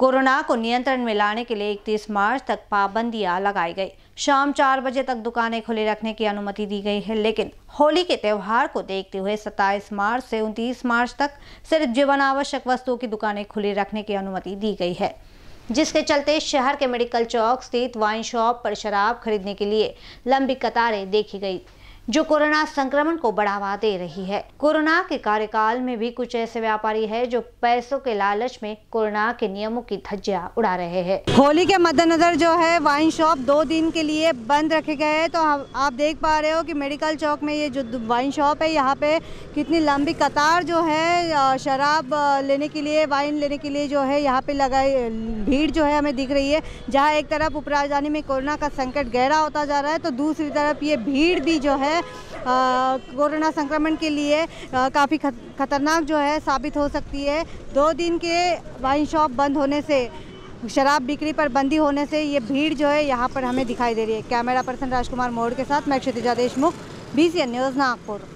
Corona को नियंत्रण में लाने के लिए इकतीस मार्च तक पाबंदियाँ लगाई गई। शाम चार बजे तक दुकानें खुली रखने की अनुमति दी गई है, लेकिन होली के त्यौहार को देखते हुए 27 मार्च से 29 मार्च तक सिर्फ़ जीवन आवश्यक वस्तुओं की दुकानें खुली रखने की अनुमति दी गई है, जिसके चलते शहर के मेडिकल चौक स्थित वाइन शॉप पर शराब खरीदने के लिए लंबी कतारें देखी गई। जो कोरोना संक्रमण को बढ़ावा दे रही है। कोरोना के कार्यकाल में भी कुछ ऐसे व्यापारी है जो पैसों के लालच में कोरोना के नियमों की धज्जियाँ उड़ा रहे हैं। होली के मद्देनजर जो है वाइन शॉप दो दिन के लिए बंद रखे गए हैं। तो आप देख पा रहे हो कि मेडिकल चौक में ये जो वाइन शॉप है, यहाँ पे कितनी लंबी कतार जो है शराब लेने के लिए वाइन लेने के लिए जो है, यहाँ पे लगाई, भीड़ जो है हमें दिख रही है। जहाँ एक तरफ़ उपराजधानी में कोरोना का संकट गहरा होता जा रहा है तो दूसरी तरफ़ ये भीड़ भी जो है। कोरोना संक्रमण के लिए काफ़ी खतरनाक जो है, साबित हो सकती है। दो दिन के वाइन शॉप बंद होने से, शराब बिक्री पर बंदी होने से ये भीड़ जो है, यहाँ पर हमें दिखाई दे रही है। कैमरा पर्सन राजकुमार मोड़ के साथ मैं क्षितिजा देशमुख बी न्यूज़ नागपुर।